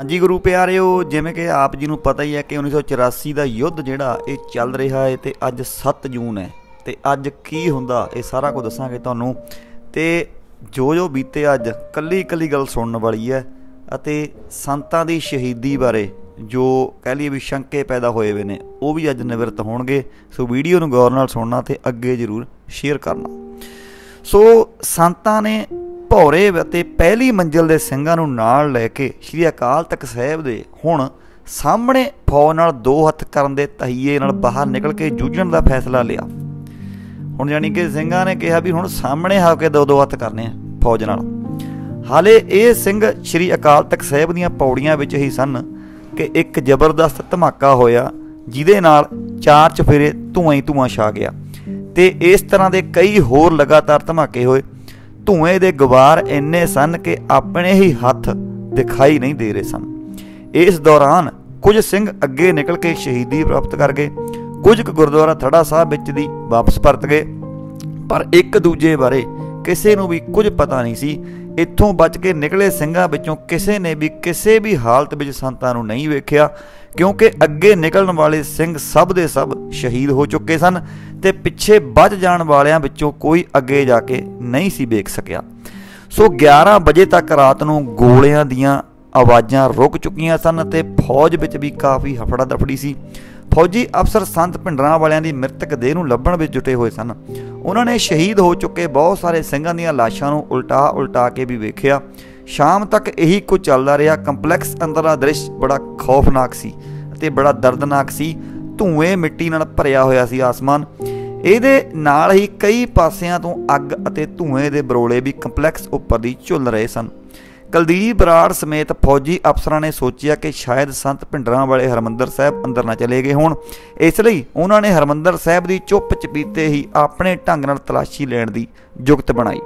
ਹਾਂਜੀ ਗੁਰੂ ਪਿਆਰਿਓ, ਜਿਵੇਂ ਕਿ ਆਪ ਜੀ ਨੂੰ ਪਤਾ ਹੀ ਹੈ ਕਿ 1984 ਦਾ ਯੁੱਧ ਜਿਹੜਾ ਇਹ ਚੱਲ ਰਿਹਾ ਹੈ ਤੇ ਅੱਜ 7 ਜੂਨ ਹੈ ਤੇ ਅੱਜ ਕੀ ਹੁੰਦਾ ਇਹ ਸਾਰਾ ਕੁਝ ਦੱਸਾਂਗੇ ਤੁਹਾਨੂੰ। ਤੇ ਜੋ ਜੋ ਬੀਤੇ ਅੱਜ ਕੱਲੀ ਕੱਲੀ ਗੱਲ ਸੁਣਨ ਵਾਲੀ ਹੈ ਅਤੇ ਸੰਤਾਂ ਦੀ ਸ਼ਹੀਦੀ ਬਾਰੇ ਜੋ ਕਹਿ ਲਈਏ ਵੀ ਸ਼ੰਕੇ ਪੈਦਾ ਹੋਏ ਹੋਏ ਨੇ, ਉਹ ਵੀ ਅੱਜ ਨਿਵਰਤ ਹੋਣਗੇ। ਸੋ ਵੀਡੀਓ ਨੂੰ ਗੌਰ ਨਾਲ ਸੁਣਨਾ ਤੇ ਅੱਗੇ ਜ਼ਰੂਰ ਸ਼ੇਅਰ ਕਰਨਾ। ਸੋ ਸੰਤਾਂ ਨੇ ਭੌਰੇ ਅਤੇ ਪਹਿਲੀ ਮੰਜ਼ਿਲ ਦੇ ਸਿੰਘਾਂ ਨੂੰ ਨਾਲ ਲੈ ਕੇ ਸ੍ਰੀ ਅਕਾਲ ਤਖਤ ਸਾਹਿਬ ਦੇ ਹੁਣ ਸਾਹਮਣੇ ਫੌਜ ਨਾਲ ਦੋ ਹੱਥ ਕਰਨ ਦੇ ਤਹੀਏ ਨਾਲ ਬਾਹਰ ਨਿਕਲ ਕੇ ਜੂਝਣ ਦਾ ਫੈਸਲਾ ਲਿਆ। ਹੁਣ ਯਾਨੀ ਕਿ ਸਿੰਘਾਂ ਨੇ ਕਿਹਾ ਵੀ ਹੁਣ ਸਾਹਮਣੇ ਆ ਕੇ ਦੋ ਦੋ ਹੱਥ ਕਰਨੇ ਆ ਫੌਜ ਨਾਲ। ਹਾਲੇ ਇਹ ਸਿੰਘ ਸ੍ਰੀ ਅਕਾਲ ਤਖਤ ਸਾਹਿਬ ਦੀਆਂ ਪੌੜੀਆਂ ਵਿੱਚ ਹੀ ਸਨ ਕਿ ਇੱਕ ਜ਼ਬਰਦਸਤ ਧਮਾਕਾ ਹੋਇਆ, ਜਿਹਦੇ ਨਾਲ ਚਾਰ ਚਫੇਰੇ ਧੂਆਂ ਹੀ ਧੂਆਂ ਛਾ ਗਿਆ ਤੇ ਇਸ ਤਰ੍ਹਾਂ ਦੇ ਕਈ ਹੋਰ ਲਗਾਤਾਰ ਧਮਾਕੇ ਹੋਏ। ਧੂਏ ਦੇ ਗਵਾਰ ਇੰਨੇ ਸਨ ਕਿ ਆਪਣੇ ਹੀ ਹੱਥ ਦਿਖਾਈ ਨਹੀਂ ਦੇ ਰਹੇ ਸਨ। ਇਸ ਦੌਰਾਨ ਕੁਝ ਸਿੰਘ ਅੱਗੇ ਨਿਕਲ ਕੇ ਸ਼ਹੀਦੀ ਪ੍ਰਾਪਤ ਕਰ ਗਏ। ਕੁਝ ਕੁ ਗੁਰਦੁਆਰਾ ਥੜਾ ਸਾਹਿਬ ਵਿੱਚ ਦੀ ਵਾਪਸ ਪਰਤ ਗਏ। ਪਰ ਇੱਕ ਦੂਜੇ ਬਾਰੇ ਕਿਸੇ ਨੂੰ ਵੀ ਕੁਝ ਪਤਾ ਨਹੀਂ ਸੀ। ਇੱਥੋਂ ਬਚ ਕੇ ਨਿਕਲੇ ਸਿੰਘਾਂ ਵਿੱਚੋਂ ਕਿਸੇ ਨੇ ਵੀ ਕਿਸੇ ਵੀ ਹਾਲਤ ਵਿੱਚ ਸੰਤਾਂ ਨੂੰ ਨਹੀਂ ਵੇਖਿਆ, ਕਿਉਂਕਿ ਅੱਗੇ ਨਿਕਲਣ ਵਾਲੇ ਸਿੰਘ ਸਭ ਦੇ ਸਭ ਸ਼ਹੀਦ ਹੋ ਚੁੱਕੇ ਸਨ ਤੇ ਪਿੱਛੇ ਬਚ ਜਾਣ ਵਾਲਿਆਂ ਵਿੱਚੋਂ ਕੋਈ ਅੱਗੇ ਜਾ ਕੇ ਨਹੀਂ ਸੀ ਵੇਖ ਸਕਿਆ। ਸੋ 11 ਵਜੇ ਤੱਕ ਰਾਤ ਨੂੰ ਗੋਲਿਆਂ ਦੀਆਂ ਆਵਾਜ਼ਾਂ ਰੁਕ ਚੁੱਕੀਆਂ ਸਨ ਤੇ ਫੌਜ ਵਿੱਚ ਵੀ ਕਾਫੀ ਹਫੜਾ ਦਫੜੀ ਸੀ। ਫੌਜੀ ਅਫਸਰ ਸੰਤ ਭਿੰਡਰਾਂ ਵਾਲਿਆਂ ਦੀ ਮ੍ਰਿਤਕ ਦੇਹ ਨੂੰ ਲੱਭਣ ਵਿੱਚ ਜੁਟੇ ਹੋਏ ਸਨ। ਉਹਨਾਂ ਨੇ ਸ਼ਹੀਦ ਹੋ ਚੁੱਕੇ ਬਹੁਤ ਸਾਰੇ ਸਿੰਘਾਂ ਦੀਆਂ ਲਾਸ਼ਾਂ ਨੂੰ ਉਲਟਾ ਉਲਟਾ ਕੇ ਵੀ ਵੇਖਿਆ। ਸ਼ਾਮ ਤੱਕ ਇਹੀ ਕੁਝ ਚੱਲਦਾ ਰਿਹਾ। ਕੰਪਲੈਕਸ ਅੰਦਰਲਾ ਦ੍ਰਿਸ਼ ਬੜਾ ਖੌਫਨਾਕ ਸੀ ਅਤੇ ਬੜਾ ਦਰਦਨਾਕ ਸੀ। ਧੂਏ ਮਿੱਟੀ ਨਾਲ ਭਰਿਆ ਹੋਇਆ ਸੀ ਆਸਮਾਨ। ਇਹਦੇ ਨਾਲ ਹੀ ਕਈ ਪਾਸਿਆਂ ਤੋਂ ਅੱਗ ਅਤੇ ਧੂਏ ਦੇ ਬਰੋਲੇ ਵੀ ਕੰਪਲੈਕਸ ਉੱਪਰ ਦੀ ਝੁੱਲ ਰਹੇ ਸਨ। ਕੁਲਦੀਪ ਬਰਾੜ ਸਮੇਤ ਫੌਜੀ ਅਫਸਰਾਂ ਨੇ ਸੋਚਿਆ ਕਿ ਸ਼ਾਇਦ ਸੰਤ ਭਿੰਡਰਾਂ ਵਾਲੇ ਹਰਮੰਦਰ ਸਾਹਿਬ ਅੰਦਰ ਨਾ ਚਲੇ ਗਏ ਹੋਣ। ਇਸ ਲਈ ਉਹਨਾਂ ਨੇ ਹਰਮੰਦਰ ਸਾਹਿਬ ਦੀ ਚੁੱਪ ਚਪੀਤੇ ਹੀ ਆਪਣੇ ਢੰਗ ਨਾਲ ਤਲਾਸ਼ੀ ਲੈਣ ਦੀ ਜੁਗਤ ਬਣਾਈ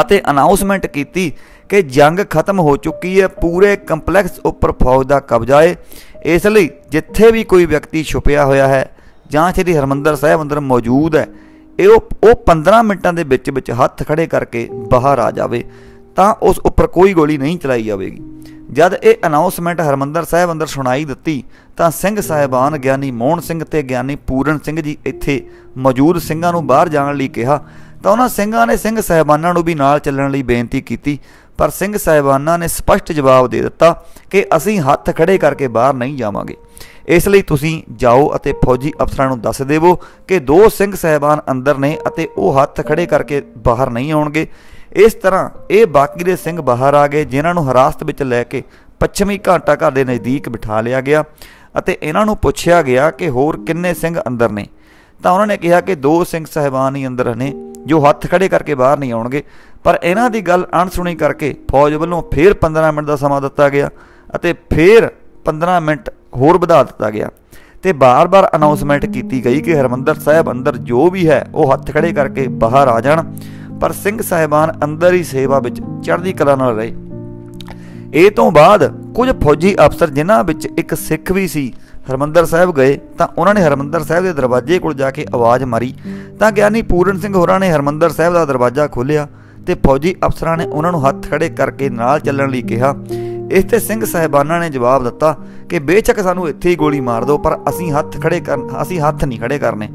ਅਤੇ ਅਨਾਉਂਸਮੈਂਟ ਕੀਤੀ ਕਿ ਜੰਗ ਖਤਮ ਹੋ ਚੁੱਕੀ ਹੈ, ਪੂਰੇ ਕੰਪਲੈਕਸ ਉੱਪਰ ਫੌਜ ਦਾ ਕਬਜ਼ਾ ਹੈ। ਇਸ ਲਈ ਜਿੱਥੇ ਵੀ ਕੋਈ ਵਿਅਕਤੀ ਛੁਪਿਆ ਹੋਇਆ ਹੈ ਜਾਂ ਸ੍ਰੀ ਹਰਮੰਦਰ ਸਾਹਿਬ ਅੰਦਰ ਮੌਜੂਦ ਹੈ, ਇਹ ਉਹ 15 ਮਿੰਟਾਂ ਦੇ ਵਿੱਚ ਵਿੱਚ ਹੱਥ ਖੜੇ ਕਰਕੇ ਬਾਹਰ ਆ ਜਾਵੇ। ਤਾਂ ਉਸ ਉੱਪਰ ਕੋਈ ਗੋਲੀ ਨਹੀਂ ਚਲਾਈ ਜਾਵੇਗੀ। ਜਦ ਇਹ ਅਨਾਉਂਸਮੈਂਟ ਹਰਮੰਦਰ ਸਾਹਿਬ ਅੰਦਰ ਸੁਣਾਈ ਦਿੱਤੀ, ਤਾਂ ਸਿੰਘ ਸਾਹਿਬਾਨ ਗਿਆਨੀ ਮੋਹਨ ਸਿੰਘ ਤੇ ਗਿਆਨੀ ਪੂਰਨ ਸਿੰਘ ਜੀ ਇੱਥੇ ਮੌਜੂਦ ਸਿੰਘਾਂ ਨੂੰ ਬਾਹਰ ਜਾਣ ਲਈ ਕਿਹਾ, ਤਾਂ ਉਹਨਾਂ ਸਿੰਘਾਂ ਨੇ ਸਿੰਘ ਸਾਹਿਬਾਨਾਂ ਨੂੰ ਵੀ ਨਾਲ ਚੱਲਣ ਲਈ ਬੇਨਤੀ ਕੀਤੀ, ਪਰ ਸਿੰਘ ਸਾਹਿਬਾਨਾਂ ਨੇ ਸਪਸ਼ਟ ਜਵਾਬ ਦੇ ਦਿੱਤਾ ਕਿ ਅਸੀਂ ਹੱਥ ਖੜੇ ਕਰਕੇ ਬਾਹਰ ਨਹੀਂ ਜਾਵਾਂਗੇ। ਇਸ ਲਈ ਤੁਸੀਂ ਜਾਓ ਅਤੇ ਫੌਜੀ ਅਫਸਰਾਂ ਨੂੰ ਦੱਸ ਦੇਵੋ ਕਿ ਦੋ ਸਿੰਘ ਸਾਹਿਬਾਨ ਅੰਦਰ ਨੇ ਅਤੇ ਉਹ ਹੱਥ ਖੜੇ ਕਰਕੇ ਬਾਹਰ ਨਹੀਂ ਆਉਣਗੇ। ਇਸ ਤਰ੍ਹਾਂ ਇਹ ਬਾਕੀ ਦੇ ਸਿੰਘ ਬਾਹਰ ਆ ਗਏ, ਜਿਨ੍ਹਾਂ ਨੂੰ ਹਰਾਸਤ ਵਿੱਚ ਲੈ ਕੇ ਪੱਛਮੀ ਘਾਟਾ ਘਰ ਦੇ ਨਜ਼ਦੀਕ ਬਿਠਾ ਲਿਆ ਗਿਆ ਅਤੇ ਇਹਨਾਂ ਨੂੰ ਪੁੱਛਿਆ ਗਿਆ ਕਿ ਹੋਰ ਕਿੰਨੇ ਸਿੰਘ ਅੰਦਰ ਨੇ। ਤਾਂ ਉਹਨਾਂ ਨੇ ਕਿਹਾ ਕਿ ਦੋ ਸਿੰਘ ਸਹਿਬਾਨ ਹੀ ਅੰਦਰ ਨੇ, ਜੋ ਹੱਥ ਖੜੇ ਕਰਕੇ ਬਾਹਰ ਨਹੀਂ ਆਉਣਗੇ। ਪਰ ਇਹਨਾਂ ਦੀ ਗੱਲ ਅਣਸੁਣੀ ਕਰਕੇ ਫੌਜ ਵੱਲੋਂ ਫੇਰ 15 ਮਿੰਟ ਦਾ ਸਮਾਂ ਦਿੱਤਾ ਗਿਆ ਅਤੇ ਫੇਰ 15 ਮਿੰਟ ਹੋਰ ਵਧਾ ਦਿੱਤਾ ਗਿਆ ਤੇ ਬਾਰ-ਬਾਰ ਅਨਾਉਂਸਮੈਂਟ ਕੀਤੀ ਗਈ ਕਿ ਹਰਮੰਦਰ ਸਾਹਿਬ ਅੰਦਰ ਜੋ ਵੀ ਹੈ, ਉਹ ਹੱਥ ਖੜੇ ਕਰਕੇ ਬਾਹਰ ਆ ਜਾਣ। ਪਰ ਸਿੰਘ ਸਾਹਿਬਾਨ ਅੰਦਰ ਹੀ ਸੇਵਾ ਵਿੱਚ ਚੜ੍ਹਦੀ ਕਲਾ ਨਾਲ ਰਹੇ। ਇਹ ਤੋਂ ਬਾਅਦ ਕੁਝ ਫੌਜੀ ਅਫਸਰ ਜਿਨ੍ਹਾਂ ਵਿੱਚ ਇੱਕ ਸਿੱਖ ਵੀ ਸੀ, ਹਰਮੰਦਰ ਸਾਹਿਬ ਗਏ ਤਾਂ ਉਹਨਾਂ ਨੇ ਹਰਮੰਦਰ ਸਾਹਿਬ ਦੇ ਦਰਵਾਜ਼ੇ ਕੋਲ ਜਾ ਕੇ ਆਵਾਜ਼ ਮਾਰੀ ਤਾਂ ਗਿਆਨੀ ਪੂਰਨ ਸਿੰਘ ਹੋਰਾਂ ਨੇ ਹਰਮੰਦਰ ਸਾਹਿਬ ਦਾ ਦਰਵਾਜ਼ਾ ਖੋਲ੍ਹਿਆ ਤੇ ਫੌਜੀ ਅਫਸਰਾਂ ਨੇ ਉਹਨਾਂ ਨੂੰ ਹੱਥ ਖੜੇ ਕਰਕੇ ਨਾਲ ਚੱਲਣ ਲਈ ਕਿਹਾ। ਇਸ ਤੇ ਸਿੰਘ ਸਾਹਿਬਾਨਾਂ ਨੇ ਜਵਾਬ ਦਿੱਤਾ ਕਿ ਬੇਸ਼ੱਕ ਸਾਨੂੰ ਇੱਥੇ ਹੀ ਗੋਲੀ ਮਾਰ ਦਿਓ, ਪਰ ਅਸੀਂ ਹੱਥ ਖੜੇ ਕਰਨ, ਅਸੀਂ ਹੱਥ ਨਹੀਂ ਖੜੇ ਕਰਨੇ।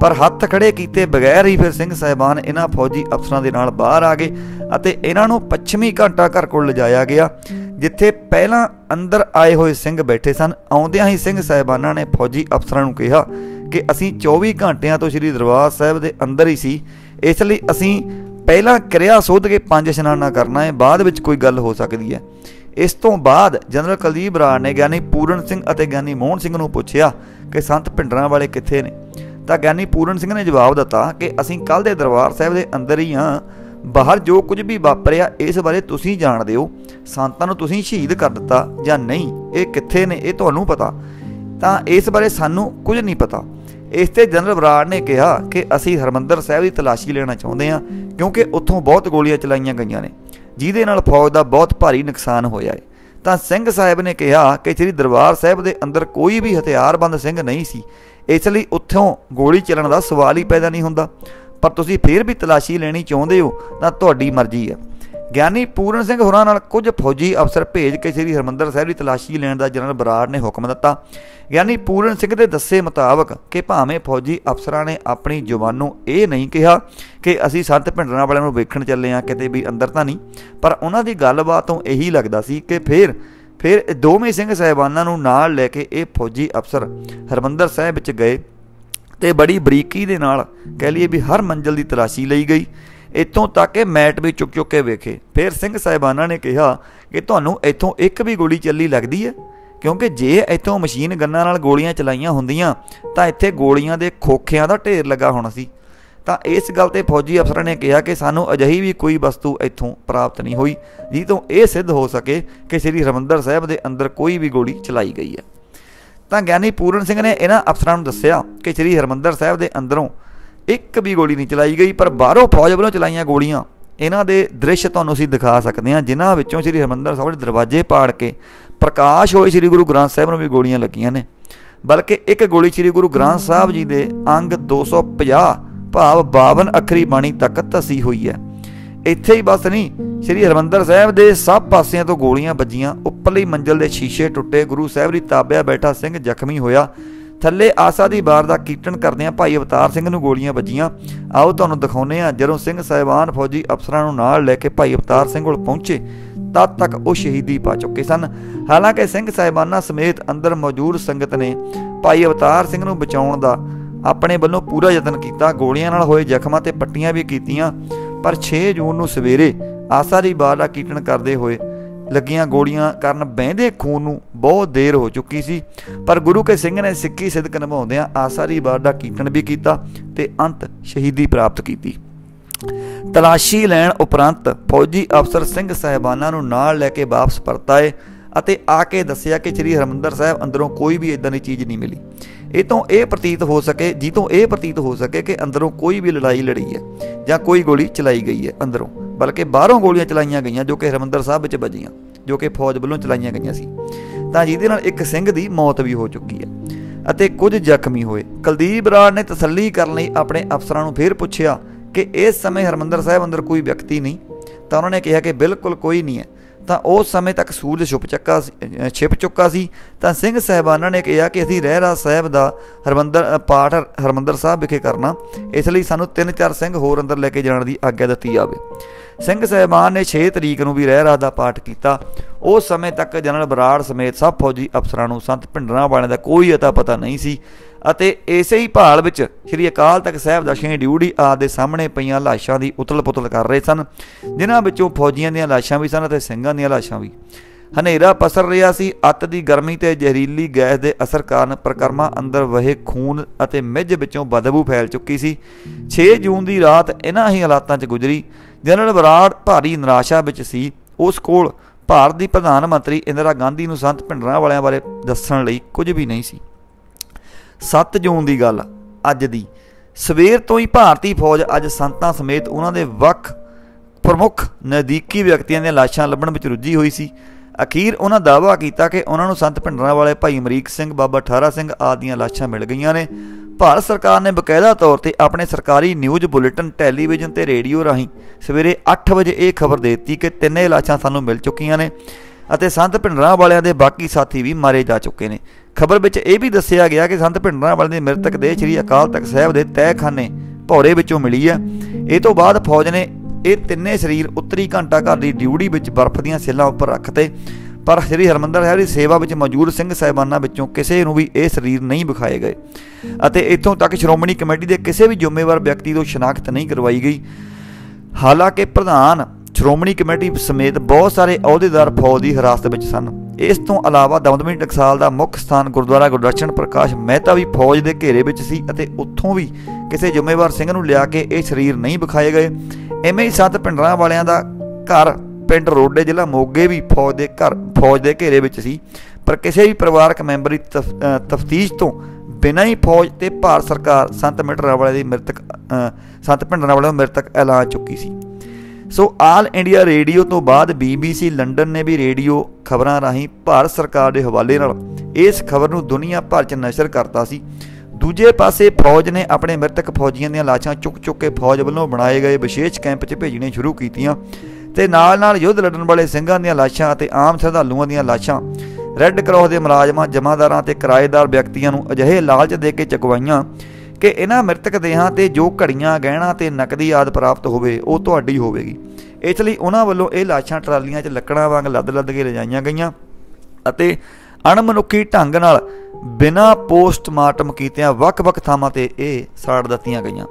ਪਰ ਹੱਥ ਖੜੇ ਕੀਤੇ ਬਗੈਰ ਹੀ ਫਿਰ ਸਿੰਘ ਸਾਹਿਬਾਨ ਇਹਨਾਂ ਫੌਜੀ ਅਫਸਰਾਂ ਦੇ ਨਾਲ ਬਾਹਰ ਆ ਗਏ ਅਤੇ ਇਹਨਾਂ ਨੂੰ ਪੱਛਮੀ ਘੰਟਾ ਘਰ ਕੋਲ ਲਿਜਾਇਆ ਗਿਆ, ਜਿੱਥੇ ਪਹਿਲਾਂ ਅੰਦਰ ਆਏ ਹੋਏ ਸਿੰਘ ਬੈਠੇ ਸਨ। ਆਉਂਦਿਆਂ ਹੀ ਸਿੰਘ ਸਾਹਿਬਾਨਾਂ ਨੇ ਫੌਜੀ ਅਫਸਰਾਂ ਨੂੰ ਕਿਹਾ ਕਿ ਅਸੀਂ 24 ਘੰਟਿਆਂ ਤੋਂ ਸ੍ਰੀ ਦਰਬਾਰ ਸਾਹਿਬ ਦੇ ਅੰਦਰ ਹੀ ਸੀ, ਇਸ ਲਈ ਅਸੀਂ ਪਹਿਲਾਂ ਕਿਰਿਆ ਸੋਧ ਕੇ ਪੰਜ ਇਸ਼ਨਾਨਾ ਕਰਨਾ ਹੈ, ਬਾਅਦ ਵਿੱਚ ਕੋਈ ਗੱਲ ਹੋ ਸਕਦੀ ਹੈ। ਇਸ ਤੋਂ ਬਾਅਦ ਜਨਰਲ ਕੁਲਦੀਪ ਰਾਣ ਨੇ ਗਿਆਨੀ ਪੂਰਨ ਸਿੰਘ ਅਤੇ ਗਿਆਨੀ ਮੋਹਨ ਸਿੰਘ ਨੂੰ ਪੁੱਛਿਆ ਕਿ ਸੰਤ ਭਿੰਡਰਾਂ ਵਾਲੇ ਕਿੱਥੇ ਨੇ? ਤਾਂ ਗਿਆਨੀ ਪੂਰਨ ਸਿੰਘ ਨੇ ਜਵਾਬ ਦਿੱਤਾ ਕਿ ਅਸੀਂ ਕੱਲ ਦੇ ਦਰਬਾਰ ਸਾਹਿਬ ਦੇ ਅੰਦਰ ਹੀ ਹਾਂ। ਬਾਹਰ ਜੋ ਕੁਝ ਵੀ ਵਾਪਰਿਆ, ਇਸ ਬਾਰੇ ਤੁਸੀਂ ਜਾਣਦੇ ਹੋ ਸੰਤਾਂ ਨੂੰ ਤੁਸੀਂ ਸ਼ਹੀਦ ਕਰ ਦਿੱਤਾ ਜਾਂ ਨਹੀਂ, ਇਹ ਕਿੱਥੇ ਨੇ, ਇਹ ਤੁਹਾਨੂੰ ਪਤਾ। ਤਾਂ ਇਸ ਬਾਰੇ ਸਾਨੂੰ ਕੁਝ ਨਹੀਂ ਪਤਾ। ਇਸ ਤੇ ਜਨਰਲ ਬਰਾੜ ਨੇ ਕਿਹਾ ਕਿ ਅਸੀਂ ਹਰਮੰਦਰ ਸਾਹਿਬ ਦੀ ਤਲਾਸ਼ੀ ਲੈਣਾ ਚਾਹੁੰਦੇ ਹਾਂ, ਕਿਉਂਕਿ ਉੱਥੋਂ ਬਹੁਤ ਗੋਲੀਆਂ ਚਲਾਈਆਂ ਗਈਆਂ ਨੇ। ਜਿਹਦੇ ਨਾਲ ਫੌਜ ਦਾ ਬਹੁਤ ਭਾਰੀ ਨੁਕਸਾਨ ਹੋਇਆ ਹੈ। ਤਾਂ ਸਿੰਘ ਸਾਹਿਬ ਨੇ ਕਿਹਾ ਕਿ ਸ੍ਰੀ ਦਰਬਾਰ ਸਾਹਿਬ ਦੇ ਅੰਦਰ ਕੋਈ ਵੀ ਹਥਿਆਰਬੰਦ ਸਿੰਘ ਨਹੀਂ ਸੀ। ਇਸ ਲਈ ਉੱਥੋਂ ਗੋਲੀ ਚੱਲਣ ਦਾ ਸਵਾਲ ਹੀ ਪੈਦਾ ਨਹੀਂ ਹੁੰਦਾ। ਪਰ ਤੁਸੀਂ ਫੇਰ ਵੀ ਤਲਾਸ਼ੀ ਲੈਣੀ ਚਾਹੁੰਦੇ ਹੋ, ਤਾਂ ਤੁਹਾਡੀ ਮਰਜ਼ੀ ਹੈ। ਗਿਆਨੀ ਪੂਰਨ ਸਿੰਘ ਹੋਰਾਂ ਨਾਲ ਕੁਝ ਫੌਜੀ ਅਫਸਰ ਭੇਜ ਕੇ ਸ੍ਰੀ ਹਰਮੰਦਰ ਸਾਹਿਬ ਦੀ ਤਲਾਸ਼ੀ ਲੈਣ ਦਾ ਜਨਰਲ ਬਰਾੜ ਨੇ ਹੁਕਮ ਦਿੱਤਾ। ਗਿਆਨੀ ਪੂਰਨ ਸਿੰਘ ਦੇ ਦੱਸੇ ਮੁਤਾਬਕ ਕਿ ਭਾਵੇਂ ਫੌਜੀ ਅਫਸਰਾਂ ਨੇ ਆਪਣੀ ਜ਼ੁਬਾਨੋਂ ਇਹ ਨਹੀਂ ਕਿਹਾ ਕਿ ਅਸੀਂ ਸੰਤ ਭਿੰਡਰਾਂ ਵਾਲਿਆਂ ਨੂੰ ਵੇਖਣ ਚੱਲੇ ਆ ਕਿਤੇ ਵੀ ਅੰਦਰ ਤਾਂ ਨਹੀਂ, ਪਰ ਉਹਨਾਂ ਦੀ ਗੱਲਬਾਤ ਤੋਂ ਇਹੀ ਲੱਗਦਾ ਸੀ ਕਿ ਫਿਰ ਫਿਰ ਦੋਵੇਂ ਸਿੰਘ ਸਹਿਬਾਨਾਂ ਨੂੰ ਨਾਲ ਲੈ ਕੇ ਇਹ ਫੌਜੀ ਅਫਸਰ ਹਰਮੰਦਰ ਸਾਹਿਬ ਵਿੱਚ ਗਏ ਤੇ ਬੜੀ ਬਰੀਕੀ ਦੇ ਨਾਲ ਕਹਿ ਲਈਏ ਵੀ ਹਰ ਮੰਜ਼ਲ ਦੀ ਤਲਾਸ਼ੀ ਲਈ ਗਈ। ਇੱਥੋਂ ਤੱਕ ਕਿ ਮੈਟ ਵੀ ਚੁੱਕ ਚੁੱਕ ਕੇ ਵੇਖੇ। ਫਿਰ ਸਿੰਘ ਸਾਹਿਬਾਨਾਂ ਨੇ ਕਿਹਾ ਕਿ ਤੁਹਾਨੂੰ ਇੱਥੋਂ ਇੱਕ ਵੀ ਗੋਲੀ ਚੱਲੀ ਲੱਗਦੀ ਹੈ? ਕਿਉਂਕਿ ਜੇ ਇੱਥੋਂ ਮਸ਼ੀਨ ਗੰਨਾਂ ਨਾਲ ਗੋਲੀਆਂ ਚਲਾਈਆਂ ਹੁੰਦੀਆਂ, ਤਾਂ ਇੱਥੇ ਗੋਲੀਆਂ ਦੇ ਖੋਖਿਆਂ ਦਾ ਢੇਰ ਲੱਗਾ ਹੋਣਾ ਸੀ। ਤਾਂ ਇਸ ਗੱਲ ਤੇ ਫੌਜੀ ਅਫਸਰਾਂ ਨੇ ਕਿਹਾ ਕਿ ਸਾਨੂੰ ਅਜਿਹੀ ਵੀ ਕੋਈ ਵਸਤੂ ਇੱਥੋਂ ਪ੍ਰਾਪਤ ਨਹੀਂ ਹੋਈ ਜਿਸ ਤੋਂ ਇਹ ਸਿੱਧ ਹੋ ਸਕੇ ਕਿ ਸ੍ਰੀ ਹਰਮੰਦਰ ਸਾਹਿਬ ਦੇ ਅੰਦਰ ਕੋਈ ਵੀ ਗੋਲੀ ਚਲਾਈ ਗਈ ਹੈ। ਤਾਂ ਗਿਆਨੀ ਪੂਰਨ ਸਿੰਘ ਨੇ ਇਹਨਾਂ ਅਫਸਰਾਂ ਨੂੰ ਦੱਸਿਆ ਕਿ ਸ੍ਰੀ ਹਰਮੰਦਰ ਸਾਹਿਬ ਦੇ ਅੰਦਰੋਂ ਇੱਕ ਵੀ ਗੋਲੀ ਨਹੀਂ ਚਲਾਈ ਗਈ, ਪਰ ਬਾਹਰੋਂ ਫੌਜ ਵੱਲੋਂ ਚਲਾਈਆਂ ਗੋਲੀਆਂ। ਇਹਨਾਂ ਦੇ ਦ੍ਰਿਸ਼ ਤੁਹਾਨੂੰ ਅਸੀਂ ਦਿਖਾ ਸਕਦੇ ਹਾਂ, ਜਿਨ੍ਹਾਂ ਵਿੱਚੋਂ ਸ੍ਰੀ ਹਰਮੰਦਰ ਸਾਹਿਬ ਦੇ ਦਰਵਾਜ਼ੇ ਪਾੜ ਕੇ ਪ੍ਰਕਾਸ਼ ਹੋਏ ਸ੍ਰੀ ਗੁਰੂ ਗ੍ਰੰਥ ਸਾਹਿਬ ਨੂੰ ਵੀ ਗੋਲੀਆਂ ਲੱਗੀਆਂ ਨੇ। ਬਲਕਿ ਇੱਕ ਗੋਲੀ ਸ੍ਰੀ ਗੁਰੂ ਗ੍ਰੰਥ ਸਾਹਿਬ ਜੀ ਦੇ ਅੰਗ 250 ਭਾਵ 52 ਅੱਖਰੀ ਬਾਣੀ ਤੱਕ ਧਸੀ ਹੋਈ ਹੈ। ਇੱਥੇ ਹੀ ਬਸ ਨਹੀਂ, ਸ੍ਰੀ ਹਰਮੰਦਰ ਸਾਹਿਬ ਦੇ ਸਭ ਪਾਸਿਆਂ ਤੋਂ ਗੋਲੀਆਂ ਵੱਜੀਆਂ। ਉੱਪਰਲੀ ਮੰਜ਼ਲ ਦੇ ਸ਼ੀਸ਼ੇ ਟੁੱਟੇ। ਗੁਰੂ ਸਾਹਿਬ ਦੀ ਤਾਬਿਆ ਬੈਠਾ ਸਿੰਘ ਜ਼ਖਮੀ ਹੋਇਆ। ਥੱਲੇ ਆਸਾ ਦੀ ਬਾਰ ਦਾ ਕੀਰਤਨ ਕਰਦਿਆਂ ਭਾਈ ਅਵਤਾਰ ਸਿੰਘ ਨੂੰ ਗੋਲੀਆਂ ਵੱਜੀਆਂ। ਆਓ ਤੁਹਾਨੂੰ ਦਿਖਾਉਨੇ ਆ ਜਦੋਂ ਸਿੰਘ ਸਾਹਿਬਾਨ ਫੌਜੀ ਅਫਸਰਾਂ ਨੂੰ ਨਾਲ ਲੈ ਕੇ ਭਾਈ ਅਵਤਾਰ ਸਿੰਘ ਕੋਲ ਪਹੁੰਚੇ, ਤਦ ਤੱਕ ਉਹ ਸ਼ਹੀਦੀ ਪਾ ਚੁੱਕੇ ਸਨ। ਹਾਲਾਂਕਿ ਸਿੰਘ ਸਾਹਿਬਾਨਾਂ ਸਮੇਤ ਅੰਦਰ ਮੌਜੂਦ ਸੰਗਤ ਨੇ ਭਾਈ ਅਵਤਾਰ ਸਿੰਘ ਨੂੰ ਬਚਾਉਣ ਦਾ ਆਪਣੇ ਵੱਲੋਂ ਪੂਰਾ ਯਤਨ ਕੀਤਾ, ਗੋਲੀਆਂ ਨਾਲ ਹੋਏ ਜ਼ਖਮਾਂ ਤੇ ਪੱਟੀਆਂ ਵੀ ਕੀਤੀਆਂ, ਪਰ 6 ਜੂਨ ਨੂੰ ਸਵੇਰੇ ਆਸਾ ਦੀ ਬਾਰ ਦਾ ਕੀਰਤਨ ਕਰਦੇ ਹੋਏ ਲੱਗੀਆਂ ਗੋਲੀਆਂ ਕਾਰਨ ਬਹਿੰਦੇ ਖੂਨ ਨੂੰ ਬਹੁਤ ਦੇਰ ਹੋ ਚੁੱਕੀ ਸੀ। ਪਰ ਗੁਰੂ ਕੇ ਸਿੰਘ ਨੇ ਸਿੱਖੀ ਸਿੱਧਕ ਨਿਭਾਉਂਦਿਆਂ ਆਸਾਰੀ ਬਾਰ ਦਾ ਕੀਰਤਨ ਵੀ ਕੀਤਾ ਤੇ ਅੰਤ ਸ਼ਹੀਦੀ ਪ੍ਰਾਪਤ ਕੀਤੀ। ਤਲਾਸ਼ੀ ਲੈਣ ਉਪਰੰਤ ਫੌਜੀ ਅਫਸਰ ਸਿੰਘ ਸਹਿਬਾਨਾਂ ਨੂੰ ਨਾਲ ਲੈ ਕੇ ਵਾਪਸ ਪਰਤਾਏ ਅਤੇ ਆ ਕੇ ਦੱਸਿਆ ਕਿ ਸ੍ਰੀ ਹਰਮੰਦਰ ਸਾਹਿਬ ਅੰਦਰੋਂ ਕੋਈ ਵੀ ਇਦਾਂ ਦੀ ਚੀਜ਼ ਨਹੀਂ ਮਿਲੀ। ਇਹ ਤੋਂ ਇਹ ਪ੍ਰਤੀਤ ਹੋ ਸਕੇ ਜੀ ਤੋਂ ਇਹ ਪ੍ਰਤੀਤ ਹੋ ਸਕੇ ਕਿ ਅੰਦਰੋਂ ਕੋਈ ਵੀ ਲੜਾਈ ਲੜੀ ਹੈ ਜਾਂ ਕੋਈ ਗੋਲੀ ਚਲਾਈ ਗਈ ਹੈ ਅੰਦਰੋਂ। ਬਲਕਿ ਬਾਹਰੋਂ ਗੋਲੀਆਂ ਚਲਾਈਆਂ ਗਈਆਂ ਜੋ ਕਿ ਹਰਮੰਦਰ ਸਾਹਿਬ ਵਿੱਚ ਵੱਜੀਆਂ, ਜੋ ਕਿ ਫੌਜ ਵੱਲੋਂ ਚਲਾਈਆਂ ਗਈਆਂ ਸੀ। ਤਾਂ ਜਿਹਦੇ ਨਾਲ ਇੱਕ ਸਿੰਘ ਦੀ ਮੌਤ ਵੀ ਹੋ ਚੁੱਕੀ ਹੈ ਅਤੇ ਕੁਝ ਜ਼ਖਮੀ ਹੋਏ। ਕੁਲਦੀਪ ਰਾਜ ਨੇ ਤਸੱਲੀ ਕਰਨ ਲਈ ਆਪਣੇ ਅਫਸਰਾਂ ਨੂੰ ਫੇਰ ਪੁੱਛਿਆ ਕਿ ਇਸ ਸਮੇਂ ਹਰਮੰਦਰ ਸਾਹਿਬ ਅੰਦਰ ਕੋਈ ਵਿਅਕਤੀ ਨਹੀਂ? ਤਾਂ ਉਹਨਾਂ ਨੇ ਕਿਹਾ ਕਿ ਬਿਲਕੁਲ ਕੋਈ ਨਹੀਂ ਹੈ। ਤਾਂ ਉਸ ਸਮੇਂ ਤੱਕ ਸੂਰਜ ਛੁਪ ਚੱਕਾ ਛਿਪ ਚੁੱਕਾ ਸੀ। ਤਾਂ ਸਿੰਘ ਸਹਿਬਾਨਾਂ ਨੇ ਕਿਹਾ ਕਿ ਅਸੀਂ ਰਹਿਰਾ ਸਾਹਿਬ ਦਾ ਹਰਮੰਦਰ ਪਾਠ ਹਰਮੰਦਰ ਸਾਹਿਬ ਵਿਖੇ ਕਰਨਾ। ਇਸ ਲਈ ਸਾਨੂੰ ਤਿੰਨ ਚਾਰ ਸਿੰਘ ਹੋਰ ਅੰਦਰ ਲੈ ਕੇ ਜਾਣ ਦੀ ਆਗਿਆ ਦਿੱਤੀ ਜਾਵੇ। ਸਿੰਘ ਸਹਿਬਾਨ ਨੇ 6 ਤਰੀਕ ਨੂੰ ਵੀ ਰਹਿਰਾ ਦਾ ਪਾਠ ਕੀਤਾ। ਉਸ ਸਮੇਂ ਤੱਕ ਜਨਰਲ ਬਰਾੜ ਸਮੇਤ ਸਭ ਫੌਜੀ ਅਫਸਰਾਂ ਨੂੰ, ਸੰਤ ਭਿੰਡਰਾਂ ਵਾਲਿਆਂ ਦਾ ਕੋਈ ਅਤਾ ਪਤਾ ਨਹੀਂ ਸੀ। ਅਤੇ ਇਸੇ ਹੀ ਭਾਲ ਵਿੱਚ ਸ੍ਰੀ ਅਕਾਲ ਤਖਤ ਸਾਹਿਬ ਦਰਸ਼ਨੀ ਡਿਊਟੀ ਆਦ ਦੇ ਸਾਹਮਣੇ ਪਈਆਂ ਲਾਸ਼ਾਂ ਦੀ ਉਤਲ-ਪੁਤਲ ਕਰ ਰਹੇ ਸਨ। ਜਿਨ੍ਹਾਂ ਵਿੱਚੋਂ ਫੌਜੀਆਂ ਦੀਆਂ ਲਾਸ਼ਾਂ ਵੀ ਸਨ ਅਤੇ ਸਿੰਘਾਂ ਦੀਆਂ ਲਾਸ਼ਾਂ ਵੀ। ਹਨੇਰਾ ਪਸਰ ਰਿਹਾ ਸੀ। ਅੱਤ ਦੀ ਗਰਮੀ ਤੇ ਜ਼ਹਿਰੀਲੀ ਗੈਸ ਦੇ ਅਸਰ ਕਾਰਨ ਪ੍ਰਕਰਮਾ ਅੰਦਰ ਵਹੇ ਖੂਨ ਅਤੇ ਮਿੱਝ ਵਿੱਚੋਂ ਬਦਬੂ ਫੈਲ ਚੁੱਕੀ ਸੀ। 6 ਜੂਨ ਦੀ ਰਾਤ ਇਹਨਾਂ ਹੀ ਹਾਲਾਤਾਂ 'ਚ ਗੁਜ਼ਰੀ। ਜਨਰਲ ਬਰਾੜ ਭਾਰੀ ਨਿਰਾਸ਼ਾ ਵਿੱਚ ਸੀ। ਉਸ ਕੋਲ ਭਾਰਤ ਦੀ ਪ੍ਰਧਾਨ ਮੰਤਰੀ ਇੰਦਰਾ ਗਾਂਧੀ ਨੂੰ ਸੰਤ ਭਿੰਡਰਾਂ ਵਾਲਿਆਂ ਬਾਰੇ ਦੱਸਣ ਲਈ ਕੁਝ ਵੀ ਨਹੀਂ ਸੀ। 7 ਜੂਨ ਦੀ ਗੱਲ ਅੱਜ ਦੀ। ਸਵੇਰ ਤੋਂ ਹੀ ਭਾਰਤੀ ਫੌਜ ਅੱਜ ਸੰਤਾਂ ਸਮੇਤ ਉਹਨਾਂ ਦੇ ਵੱਖ ਪ੍ਰਮੁੱਖ ਨਜ਼ਦੀਕੀ ਵਿਅਕਤੀਆਂ ਦੀਆਂ ਲਾਸ਼ਾਂ ਲੱਭਣ ਵਿੱਚ ਰੁੱਝੀ ਹੋਈ ਸੀ। ਅਖੀਰ ਉਹਨਾਂ ਦਾਅਵਾ ਕੀਤਾ ਕਿ ਉਹਨਾਂ ਨੂੰ ਸੰਤ ਭਿੰਡਰਾਂ ਵਾਲੇ ਭਾਈ ਅਮਰੀਕ ਸਿੰਘ, ਬਾਬਾ ਠਾਰਾ ਸਿੰਘ ਆਦੀਆਂ ਲਾਸ਼ਾਂ ਮਿਲ ਗਈਆਂ ਨੇ। ਭਾਰਤ ਸਰਕਾਰ ਨੇ ਬਕਾਇਦਾ ਤੌਰ ਤੇ ਆਪਣੇ ਸਰਕਾਰੀ ਨਿਊਜ਼ ਬੁਲੇਟਿਨ, ਟੈਲੀਵਿਜ਼ਨ ਤੇ ਰੇਡੀਓ ਰਾਹੀਂ ਸਵੇਰੇ 8 ਵਜੇ ਇਹ ਖਬਰ ਦੇ ਦਿੱਤੀ ਕਿ ਤਿੰਨੇ ਲਾਸ਼ਾਂ ਸਾਨੂੰ ਮਿਲ ਚੁੱਕੀਆਂ ਨੇ। ਅਤੇ ਸੰਤ ਭਿੰਡਰਾਂ ਵਾਲਿਆਂ ਦੇ ਬਾਕੀ ਸਾਥੀ ਵੀ ਮਾਰੇ ਜਾ ਚੁੱਕੇ ਨੇ। ਖਬਰ ਵਿੱਚ ਇਹ ਵੀ ਦੱਸਿਆ ਗਿਆ ਕਿ ਸੰਤ ਭਿੰਡਰਾਂ ਵਾਲੇ ਦੇ ਮ੍ਰਿਤਕ ਦੇ ਸ੍ਰੀ ਅਕਾਲ ਤਖਤ ਸਾਹਿਬ ਦੇ ਤਹਿਖਾਨੇ ਭੌਰੇ ਵਿੱਚੋਂ ਮਿਲੀ ਹੈ। ਇਹ ਤੋਂ ਬਾਅਦ ਫੌਜ ਨੇ ਇਹ ਤਿੰਨੇ ਸਰੀਰ ਉੱਤਰੀ ਘੰਟਾ ਘਰ ਦੀ ਡਿਊਟੀ ਵਿੱਚ ਬਰਫ਼ ਦੀਆਂ ਸੇਲਾਂ ਉੱਪਰ ਰੱਖਤੇ। ਪਰ ਸ੍ਰੀ ਹਰਮੰਦਰ ਸਾਹਿਬ ਦੀ ਸੇਵਾ ਵਿੱਚ ਮੌਜੂਦ ਸਿੰਘ ਸਾਹਿਬਾਨਾਂ ਵਿੱਚੋਂ ਕਿਸੇ ਨੂੰ ਵੀ ਇਹ ਸਰੀਰ ਨਹੀਂ ਵਿਖਾਏ ਗਏ ਅਤੇ ਇੱਥੋਂ ਤੱਕ ਸ਼੍ਰੋਮਣੀ ਕਮੇਟੀ ਦੇ ਕਿਸੇ ਵੀ ਜ਼ਿੰਮੇਵਾਰ ਵਿਅਕਤੀ ਤੋਂ ਸ਼ਨਾਖਤ ਨਹੀਂ ਕਰਵਾਈ ਗਈ। ਹਾਲਾਂਕਿ ਪ੍ਰਧਾਨ ਸ਼੍ਰੋਮਣੀ ਕਮੇਟੀ ਸਮੇਤ ਬਹੁਤ ਸਾਰੇ ਅਹੁਦੇਦਾਰ ਫੌਜ ਦੀ ਹਿਰਾਸਤ ਵਿੱਚ ਸਨ। ਇਸ ਤੋਂ ਇਲਾਵਾ ਦਮਦਮੀ ਟਕਸਾਲ ਦਾ ਮੁੱਖ ਸਥਾਨ ਗੁਰਦੁਆਰਾ ਗੁਰਦਰਸ਼ਨ ਪ੍ਰਕਾਸ਼ ਮਹਿਤਾ ਵੀ ਫੌਜ ਦੇ ਘੇਰੇ ਵਿੱਚ ਸੀ ਅਤੇ ਉੱਥੋਂ ਵੀ ਕਿਸੇ ਜ਼ਿੰਮੇਵਾਰ ਸਿੰਘ ਨੂੰ ਲਿਆ ਕੇ ਇਹ ਸਰੀਰ ਨਹੀਂ ਵਿਖਾਏ ਗਏ। ਐਵੇਂ ਹੀ ਸੱਤ ਪਿੰਡਰਾਂ ਵਾਲਿਆਂ ਦਾ ਘਰ ਪਿੰਡ ਰੋਡੇ ਜ਼ਿਲ੍ਹਾ ਮੋਗੇ ਵੀ ਫੌਜ ਦੇ ਘਰ, ਫੌਜ ਦੇ ਘੇਰੇ ਵਿੱਚ ਸੀ। ਪਰ ਕਿਸੇ ਵੀ ਪਰਿਵਾਰਕ ਮੈਂਬਰ ਦੀ ਤਫਤੀਸ਼ ਤੋਂ ਬਿਨਾਂ ਹੀ ਫੌਜ ਤੇ ਭਾਰਤ ਸਰਕਾਰ ਸੰਤ ਮਿੰਟਰਾ ਵਾਲੇ ਦੀ ਮ੍ਰਿਤਕ ਸੰਤ ਪਿੰਡਰਾਂ ਵਾਲੇ ਮ੍ਰਿਤਕ ਐਲਾਨ ਚੁੱਕੀ ਸੀ। ਸੋ ਆਲ ਇੰਡੀਆ ਰੇਡੀਓ ਤੋਂ ਬਾਅਦ BBC ਲੰਡਨ ਨੇ ਵੀ ਰੇਡੀਓ ਖਬਰਾਂ ਰਾਹੀਂ ਭਾਰਤ ਸਰਕਾਰ ਦੇ ਹਵਾਲੇ ਨਾਲ ਇਸ ਖਬਰ ਨੂੰ ਦੁਨੀਆ ਭਰ 'ਚ ਨਸ਼ਰ ਕਰਤਾ ਸੀ। ਦੂਜੇ ਪਾਸੇ ਫੌਜ ਨੇ ਆਪਣੇ ਮ੍ਰਿਤਕ ਫੌਜੀਆਂ ਦੀਆਂ ਲਾਸ਼ਾਂ ਚੁੱਕ ਚੁੱਕ ਕੇ ਫੌਜ ਵੱਲੋਂ ਬਣਾਏ ਗਏ ਵਿਸ਼ੇਸ਼ ਕੈਂਪ 'ਚ ਭੇਜਣੇ ਸ਼ੁਰੂ ਕੀਤੀਆਂ ਤੇ ਨਾਲ-ਨਾਲ ਯੁੱਧ ਲੜਨ ਵਾਲੇ ਸਿੰਘਾਂ ਦੀਆਂ ਲਾਸ਼ਾਂ ਅਤੇ ਆਮ ਸ਼ਰਧਾਲੂਆਂ ਦੀਆਂ ਲਾਸ਼ਾਂ, ਰੈੱਡ ਕਰਾਸ ਦੇ ਮੁਲਾਜ਼ਮਾਂ, ਜਮਾਦਾਰਾਂ ਤੇ ਕਿਰਾਏਦਾਰ ਵਿਅਕਤੀਆਂ ਨੂੰ ਅਜਿਹੇ ਲਾਲਚ ਦੇ ਕੇ ਚੁਕਵਾਈਆਂ ਕਿ ਇਹਨਾਂ ਮ੍ਰਿਤਕ ਦੇਹਾਂ ਤੇ ਜੋ ਘੜੀਆਂ, ਗਹਿਣਾ ਤੇ ਨਕਦੀ ਆਦ ਪ੍ਰਾਪਤ ਹੋਵੇ, ਉਹ ਤੁਹਾਡੀ ਹੋਵੇਗੀ। ਇਸ ਲਈ ਉਹਨਾਂ ਵੱਲੋਂ ਇਹ ਲਾਸ਼ਾਂ ਟਰਾਲੀਆਂ 'ਚ ਲੱਕੜਾਂ ਵਾਂਗ ਲੱਦ-ਲੱਦ ਕੇ ਲਿਜਾਈਆਂ ਗਈਆਂ ਅਤੇ ਅਣਮਨੁੱਖੀ ਢੰਗ ਨਾਲ ਬਿਨਾਂ ਪੋਸਟਮਾਰਟਮ ਕੀਤਿਆਂ ਵੱਖ-ਵੱਖ ਥਾਵਾਂ ਤੇ ਇਹ ਸਾੜ ਦਿੱਤੀਆਂ ਗਈਆਂ।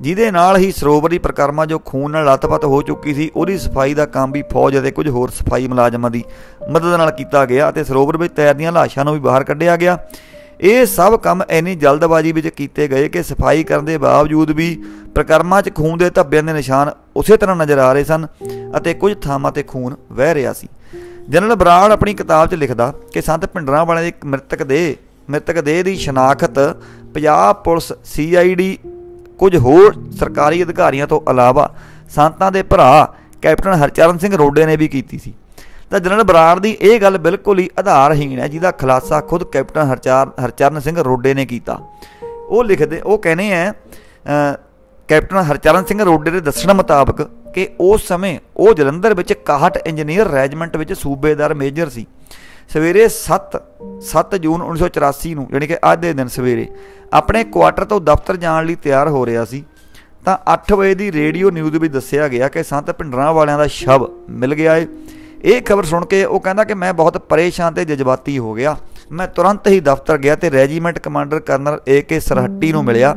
ਜਿਹਦੇ ਨਾਲ ਹੀ ਸਰੋਵਰ ਦੀ ਪ੍ਰਕਰਮਾ ਜੋ ਖੂਨ ਨਾਲ ਲੱਤਪੱਤ ਹੋ ਚੁੱਕੀ ਸੀ, ਉਹਦੀ ਸਫ਼ਾਈ ਦਾ ਕੰਮ ਵੀ ਫੌਜ ਅਤੇ ਕੁਝ ਹੋਰ ਸਫ਼ਾਈ ਮੁਲਾਜ਼ਮਾਂ ਦੀ ਮਦਦ ਨਾਲ ਕੀਤਾ ਗਿਆ ਅਤੇ ਸਰੋਵਰ ਵਿੱਚ ਤੈਰਦੀਆਂ ਲਾਸ਼ਾਂ ਨੂੰ ਵੀ ਬਾਹਰ ਕੱਢਿਆ ਗਿਆ। ਇਹ ਸਭ ਕੰਮ ਇੰਨੀ ਜਲਦਬਾਜ਼ੀ ਵਿੱਚ ਕੀਤੇ ਗਏ ਕਿ ਸਫ਼ਾਈ ਕਰਨ ਦੇ ਬਾਵਜੂਦ ਵੀ ਪ੍ਰਕਰਮਾ 'ਚ ਖੂਨ ਦੇ ਧੱਬਿਆਂ ਦੇ ਨਿਸ਼ਾਨ ਉਸੇ ਤਰ੍ਹਾਂ ਨਜ਼ਰ ਆ ਰਹੇ ਸਨ ਅਤੇ ਕੁਝ ਥਾਵਾਂ ਤੇ ਖੂਨ ਵਹਿ ਰਿਹਾ ਸੀ। ਜਨਰਲ ਬਰਾੜ ਆਪਣੀ ਕਿਤਾਬ 'ਚ ਲਿਖਦਾ ਕਿ ਸੰਤ ਭਿੰਡਰਾਂ ਵਾਲੇ ਦੇ ਮ੍ਰਿਤਕ ਦੇ, ਮ੍ਰਿਤਕ ਦੇਹ ਦੀ ਸ਼ਨਾਖਤ ਪੰਜਾਬ ਪੁਲਿਸ ਸੀਆਈਡੀ ਕੁਝ ਹੋਰ ਸਰਕਾਰੀ ਅਧਿਕਾਰੀਆਂ ਤੋਂ ਇਲਾਵਾ ਸੰਤਾਂ ਦੇ ਭਰਾ ਕੈਪਟਨ ਹਰਚਰਨ ਸਿੰਘ ਰੋਡੇ ਨੇ ਵੀ ਕੀਤੀ ਸੀ। ਤਾਂ ਜਨਰਲ ਬਰਾੜ ਦੀ ਇਹ ਗੱਲ ਬਿਲਕੁਲ ਹੀ ਆਧਾਰਹੀਣ ਹੈ, ਜਿਹਦਾ ਖੁਲਾਸਾ ਖੁਦ ਕੈਪਟਨ ਹਰਚਾਰ ਹਰਚਰਨ ਸਿੰਘ ਰੋਡੇ ਨੇ ਕੀਤਾ। ਉਹ ਲਿਖਦੇ ਉਹ ਕਹਿੰਦੇ ਆ ਕੈਪਟਨ ਹਰਚਰਨ ਸਿੰਘ ਰੋਡੇ ਦੇ ਦੱਸਣ ਮੁਤਾਬਕ ਕਿ ਉਸ ਸਮੇਂ ਉਹ ਜਲੰਧਰ ਵਿੱਚ 61 ਇੰਜੀਨੀਅਰ ਰੈਜੀਮੈਂਟ ਵਿੱਚ ਸੂਬੇਦਾਰ ਮੇਜਰ ਸੀ। ਸਵੇਰੇ 7 7 ਜੂਨ 1984 ਨੂੰ, ਯਾਨੀ ਕਿ ਅੱਜ ਦੇ ਦਿਨ ਸਵੇਰੇ, ਆਪਣੇ ਕੁਆਟਰ ਤੋਂ ਦਫ਼ਤਰ ਜਾਣ ਲਈ ਤਿਆਰ ਹੋ ਰਿਹਾ ਸੀ। ਤਾਂ 8 ਵਜੇ ਦੀ ਰੇਡੀਓ ਨਿਊਜ਼ ਵਿੱਚ ਦੱਸਿਆ ਗਿਆ ਕਿ ਸੰਤ ਭਿੰਡਰਾਂ ਵਾਲਿਆਂ ਦਾ ਸ਼ਬ ਮਿਲ ਗਿਆ ਏ। ਇਹ ਖਬਰ ਸੁਣ ਕੇ ਉਹ ਕਹਿੰਦਾ ਕਿ ਮੈਂ ਬਹੁਤ ਪਰੇਸ਼ਾਨ ਤੇ ਜਜ਼ਬਾਤੀ ਹੋ ਗਿਆ। ਮੈਂ ਤੁਰੰਤ ਹੀ ਦਫ਼ਤਰ ਗਿਆ ਤੇ regiment commander colonel A K Sarhatti ਨੂੰ ਮਿਲਿਆ।